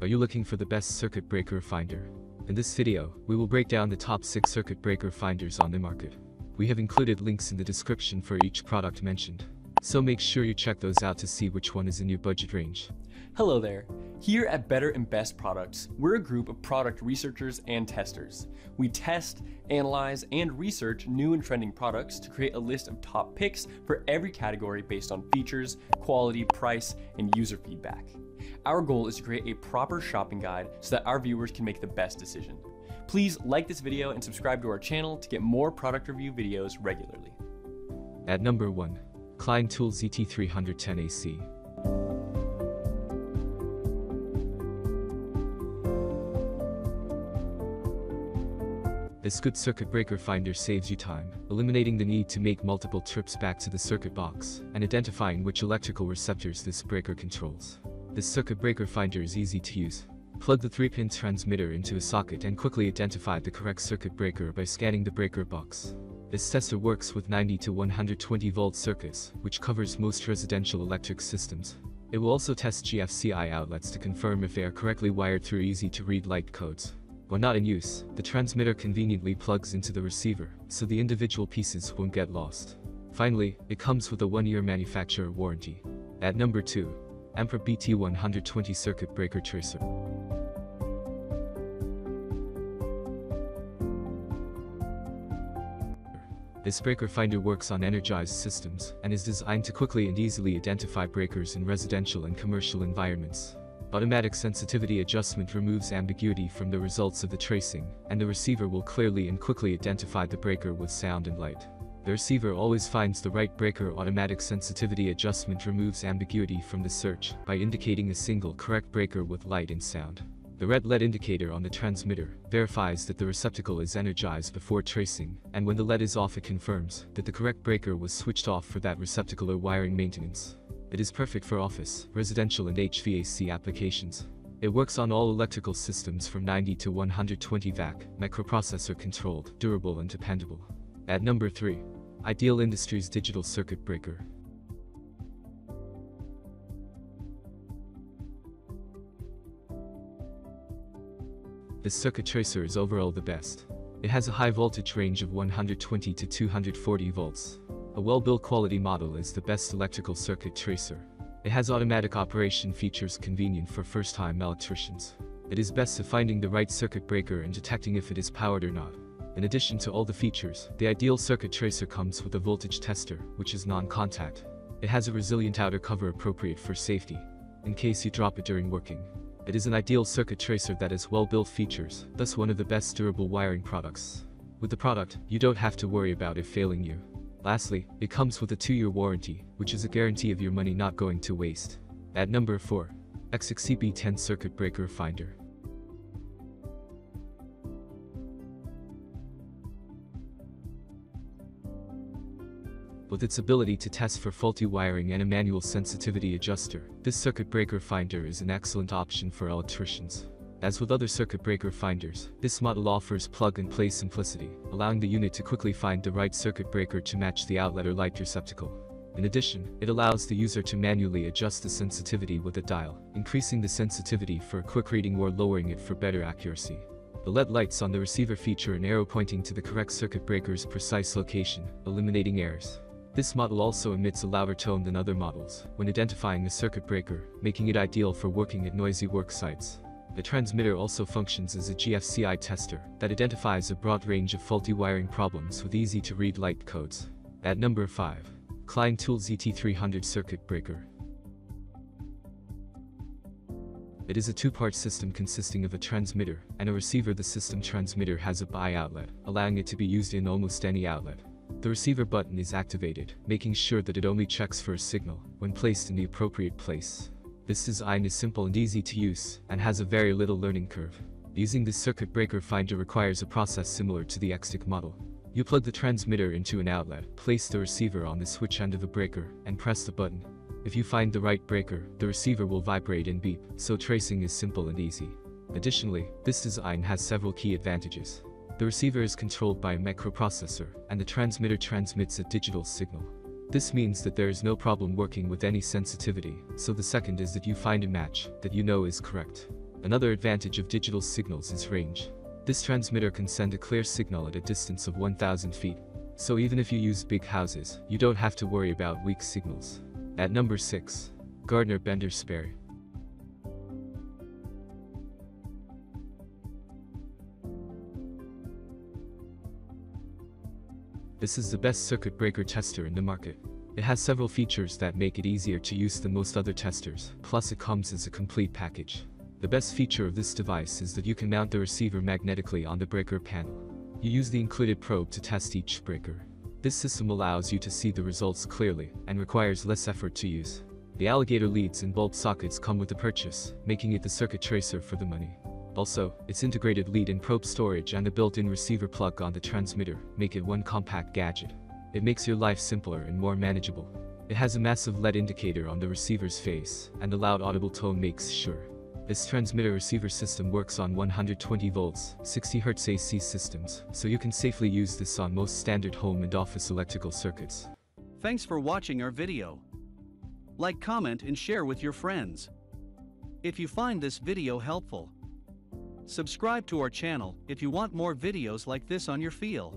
Are you looking for the best circuit breaker finder? In this video, we will break down the top 6 circuit breaker finders on the market. We have included links in the description for each product mentioned. So make sure you check those out to see which one is in your budget range. Hello there. Here at Better and Best Products, we're a group of product researchers and testers. We test, analyze, and research new and trending products to create a list of top picks for every category based on features, quality, price, and user feedback. Our goal is to create a proper shopping guide so that our viewers can make the best decision. Please like this video and subscribe to our channel to get more product review videos regularly. At number 1, Klein Tools ET310AC. This good circuit breaker finder saves you time, eliminating the need to make multiple trips back to the circuit box, and identifying which electrical receptors this breaker controls. This circuit breaker finder is easy to use. Plug the 3-pin transmitter into a socket and quickly identify the correct circuit breaker by scanning the breaker box. This tester works with 90 to 120 volt circuits, which covers most residential electric systems. It will also test GFCI outlets to confirm if they are correctly wired through easy-to-read light codes. When not in use, the transmitter conveniently plugs into the receiver, so the individual pieces won't get lost. Finally, it comes with a one-year manufacturer warranty. At number 2, Amprobe BT120 Circuit Breaker Tracer. This breaker finder works on energized systems and is designed to quickly and easily identify breakers in residential and commercial environments. Automatic sensitivity adjustment removes ambiguity from the results of the tracing, and the receiver will clearly and quickly identify the breaker with sound and light. The receiver always finds the right breaker automatic sensitivity adjustment removes ambiguity from the search by indicating a single correct breaker with light and sound. The red LED indicator on the transmitter verifies that the receptacle is energized before tracing, and when the LED is off it confirms that the correct breaker was switched off for that receptacle or wiring maintenance. It is perfect for office, residential and HVAC applications. It works on all electrical systems from 90 to 120 VAC, microprocessor controlled, durable and dependable. At number 3. Ideal Industries Digital Circuit Breaker. This circuit tracer is overall the best. It has a high voltage range of 120 to 240 volts, a well-built quality model is the best electrical circuit tracer. It has automatic operation features convenient for first-time electricians. It is best at finding the right circuit breaker and detecting if it is powered or not. In addition to all the features, the ideal circuit tracer comes with a voltage tester, which is non-contact. It has a resilient outer cover appropriate for safety, in case you drop it during working. It is an ideal circuit tracer that has well-built features, thus one of the best durable wiring products. With the product, you don't have to worry about it failing you. Lastly, it comes with a 2-year warranty, which is a guarantee of your money not going to waste. At number 4. Extech CB10 Circuit Breaker Finder. With its ability to test for faulty wiring and a manual sensitivity adjuster, this circuit breaker finder is an excellent option for electricians. As with other circuit breaker finders, this model offers plug-and-play simplicity, allowing the unit to quickly find the right circuit breaker to match the outlet or light receptacle. In addition, it allows the user to manually adjust the sensitivity with a dial, increasing the sensitivity for a quick reading or lowering it for better accuracy. The LED lights on the receiver feature an arrow pointing to the correct circuit breaker's precise location, eliminating errors. This model also emits a louder tone than other models when identifying a circuit breaker, making it ideal for working at noisy work sites. The transmitter also functions as a GFCI tester that identifies a broad range of faulty wiring problems with easy-to-read light codes. At number 5. Klein Tools ET300 Circuit Breaker. It is a two-part system consisting of a transmitter and a receiver. The system transmitter has a BI outlet, allowing it to be used in almost any outlet. The receiver button is activated, making sure that it only checks for a signal when placed in the appropriate place. This design is simple and easy to use, and has a very little learning curve. Using this circuit breaker finder requires a process similar to the Extech model. You plug the transmitter into an outlet, place the receiver on the switch end of the breaker, and press the button. If you find the right breaker, the receiver will vibrate and beep, so tracing is simple and easy. Additionally, this design has several key advantages. The receiver is controlled by a microprocessor, and the transmitter transmits a digital signal. This means that there is no problem working with any sensitivity, so the second is that you find a match that you know is correct. Another advantage of digital signals is range. This transmitter can send a clear signal at a distance of 1000 feet. So even if you use big houses, you don't have to worry about weak signals. At number 6. Gardner Bender Sperry. This is the best circuit breaker tester in the market. It has several features that make it easier to use than most other testers, plus it comes as a complete package. The best feature of this device is that you can mount the receiver magnetically on the breaker panel. You use the included probe to test each breaker. This system allows you to see the results clearly and requires less effort to use. The alligator leads and bulb sockets come with the purchase, making it the circuit tracer for the money. Also, its integrated lead and probe storage and the built-in receiver plug on the transmitter make it one compact gadget. It makes your life simpler and more manageable. It has a massive LED indicator on the receiver's face, and the loud audible tone makes sure. This transmitter receiver system works on 120 volts, 60 Hz AC systems, so you can safely use this on most standard home and office electrical circuits. Thanks for watching our video. Like, comment and share with your friends. If you find this video helpful, subscribe to our channel if you want more videos like this on your feel.